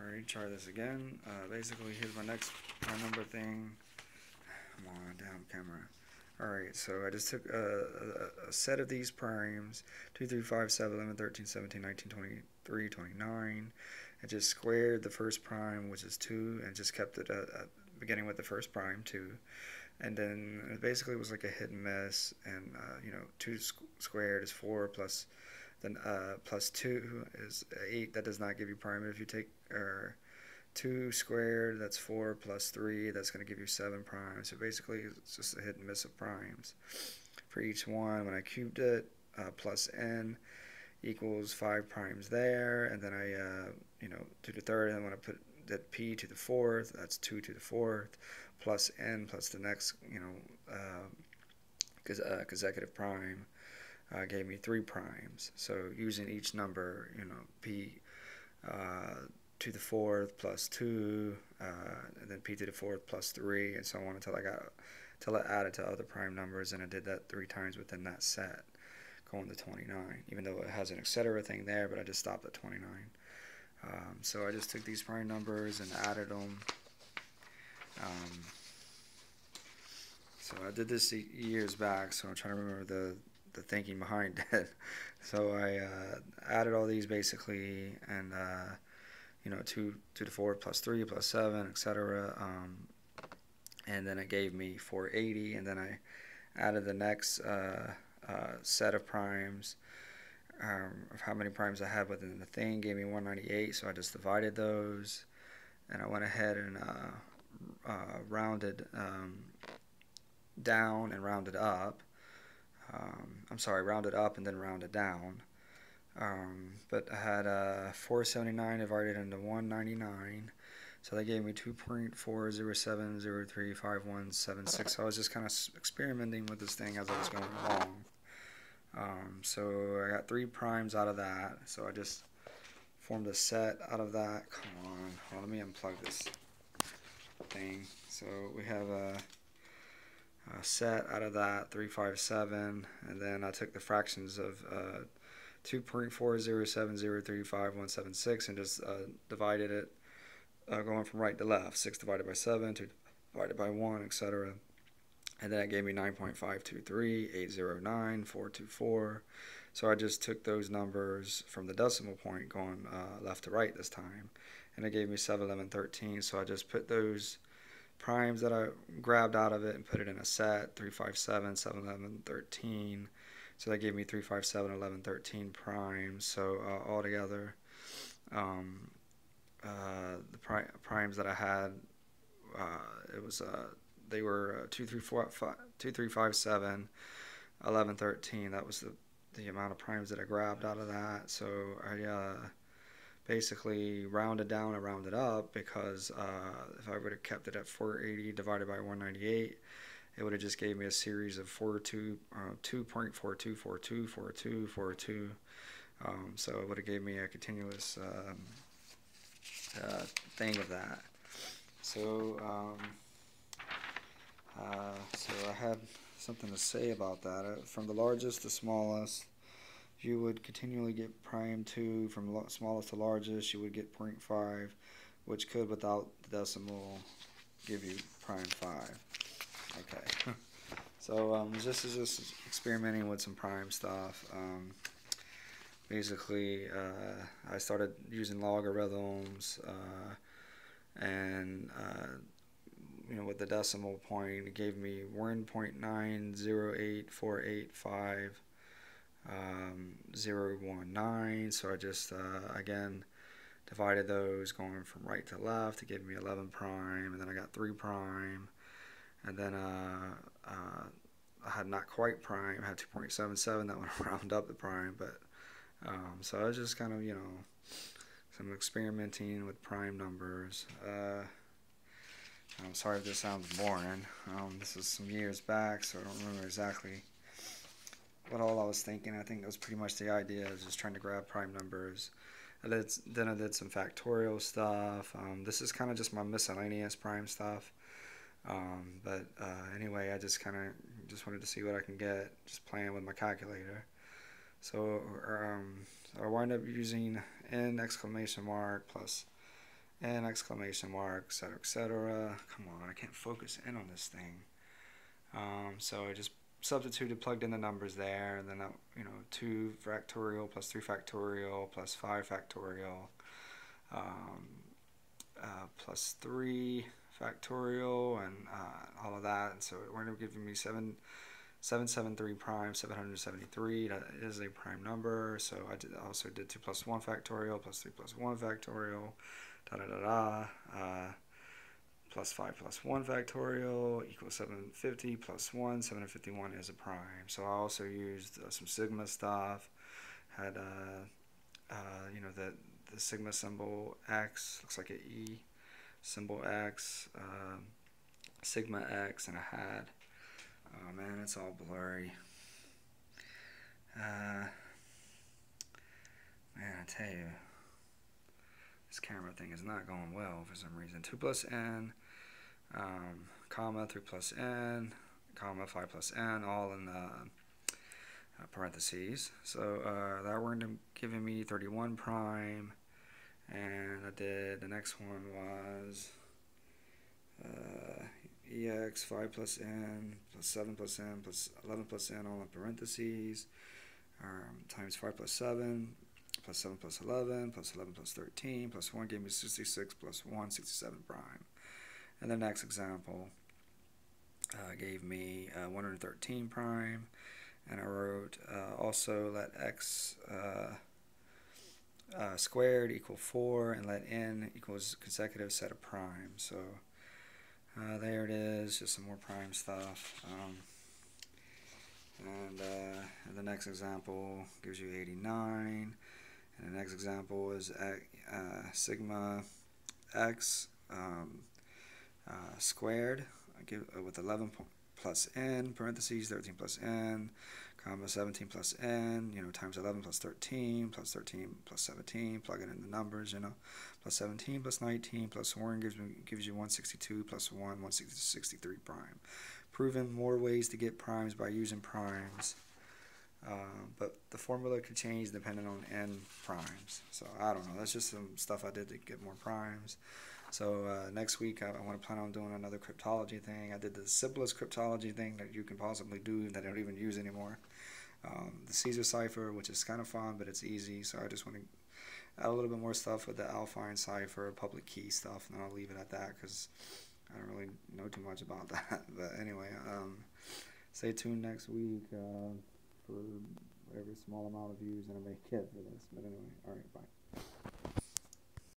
Alright, try this again. Uh, basically, here's my next prime number thing. Come on, down camera. Alright, so I just took a, a, a, set of these primes 2, 3, 5, 7, 11, 13, 17, 19, 23, 29. and just squared the first prime, which is 2, and just kept it at, at beginning with the first prime, 2. And then it basically was like a hit and miss, and uh, you know, 2 squared is 4 plus then uh, plus 2 is 8. That does not give you prime. If you take or 2 squared, that's 4 plus 3. That's going to give you 7 primes. So basically, it's just a hit and miss of primes. For each one, when I cubed it, uh, plus n equals 5 primes there. And then I, uh, you know, to the third, and when I put that p to the fourth, that's 2 to the fourth, plus n plus the next, you know, uh, uh consecutive prime uh, gave me three primes. So using each number, you know, p uh, to the fourth plus two, uh, and then p to the fourth plus three, and so on until I got until I added to other prime numbers, and I did that three times within that set, going to 29. Even though it has an etc. thing there, but I just stopped at 29. Um, so I just took these prime numbers and added them. Um, so I did this years back, so I'm trying to remember the the thinking behind it. so I uh, added all these basically, and uh, you know, two two to four plus three plus seven, etc. Um, and then it gave me 480, and then I added the next uh, uh, set of primes. Um, of how many primes I had within the thing gave me 198, so I just divided those, and I went ahead and uh, uh, rounded um, down and rounded up um, I'm sorry, rounded up and then rounded down. Um, but I had uh, 479 divided into 199. So that gave me 2.407035176. So I was just kind of experimenting with this thing as I was going along. Um, so I got three primes out of that. So I just formed a set out of that. Come on. Well, let me unplug this thing. So we have a uh, set out of that 357 and then I took the fractions of uh, 2.407035176 and just uh, divided it uh, going from right to left 6 divided by 7 2 divided by 1 etc and then it gave me 9.523 809 424 so I just took those numbers from the decimal point going uh, left to right this time and it gave me 7 11 13 so I just put those primes that I grabbed out of it and put it in a set 357, 7, 11, 13. So that gave me 357, 11, 13 primes. So uh, altogether, um, uh, the pri- primes that I had, uh, it was uh, they were uh, 2, 3, 4, 5, 2, 3, 5, 7, 11, 13. That was the, the amount of primes that I grabbed out of that. So I uh, basically rounded down and rounded up because uh, if I would have kept it at 480 divided by 198, it would have just gave me a series of 42, uh, 2.42424242. Um, so it would have gave me a continuous um, uh, thing of that. So, um, uh, so I had something to say about that. Uh, from the largest to smallest, you would continually get prime 2 from smallest to largest. You would get 0.5, which could, without the decimal, give you prime 5. Okay. so um, this is just experimenting with some prime stuff. Um, basically, uh, I started using logarithms uh, and uh, you know with the decimal point it gave me 1.908485 um, 0, 1, 9. So I just, uh, again, divided those going from right to left to give me 11 prime. And then I got 3 prime. And then uh, uh, I had not quite prime. I had 2.77. That would round up the prime. But um, so I was just kind of, you know, some experimenting with prime numbers. Uh, I'm sorry if this sounds boring. Um, this is some years back, so I don't remember exactly what all I was thinking. I think that was pretty much the idea. Was just trying to grab prime numbers. I did, then I did some factorial stuff. Um, this is kind of just my miscellaneous prime stuff. Um, but uh, anyway, I just kind of just wanted to see what I can get, just playing with my calculator. So, um, so I wind up using n exclamation mark plus plus n exclamation mark, etc., etc. Come on, I can't focus in on this thing. Um, so I just substituted, plugged in the numbers there, and then, you know, 2 factorial plus 3 factorial plus 5 factorial um, uh, plus 3 factorial and uh, all of that. And so it ended up giving me 7, 773 prime, 773. That is a prime number. So I did, also did 2 plus 1 factorial plus 3 plus 1 factorial, da da da da. Uh, plus 5 plus 1 factorial equals 750 plus 1. 751 is a prime. So I also used uh, some sigma stuff. Had, uh, uh, you know, the, the sigma symbol X, looks like an E, symbol X, um, sigma X, and I had, Oh man, it's all blurry. Uh, man, I tell you, this camera thing is not going well for some reason. 2 plus n, um, comma 3 plus n, comma 5 plus n, all in the uh, parentheses. So uh, that up giving me 31 prime, and I did, the next one was uh, ex 5 plus n plus 7 plus n plus 11 plus n all in parentheses um, times 5 plus 7 plus 7 plus 11, plus 11 plus 13, plus 1 gave me 66, plus 1, 67 prime. And the next example uh, gave me uh, 113 prime, and I wrote uh, also let x uh, uh, squared equal 4, and let n equals consecutive set of primes. So uh, there it is, just some more prime stuff. Um, and, and the next example gives you 89. And the next example is uh, sigma x um, uh, squared give, uh, with 11 plus n, parentheses, 13 plus n, comma 17 plus n, you know, times 11 plus 13, plus 13 plus 17, plug it in the numbers, you know, plus 17 plus 19 plus 1 gives, me, gives you 162 plus 1, 163 prime. Proven more ways to get primes by using primes. Um, but the formula could change depending on n primes. So I don't know. That's just some stuff I did to get more primes. So uh, next week I, I want to plan on doing another cryptology thing. I did the simplest cryptology thing that you can possibly do that I don't even use anymore. Um, the Caesar cipher, which is kind of fun, but it's easy. So I just want to add a little bit more stuff with the Affine cipher, public key stuff, and then I'll leave it at that because I don't really know too much about that. But anyway, um, stay tuned next week. Uh, for whatever small amount of views that I may get for this. But anyway, alright, bye.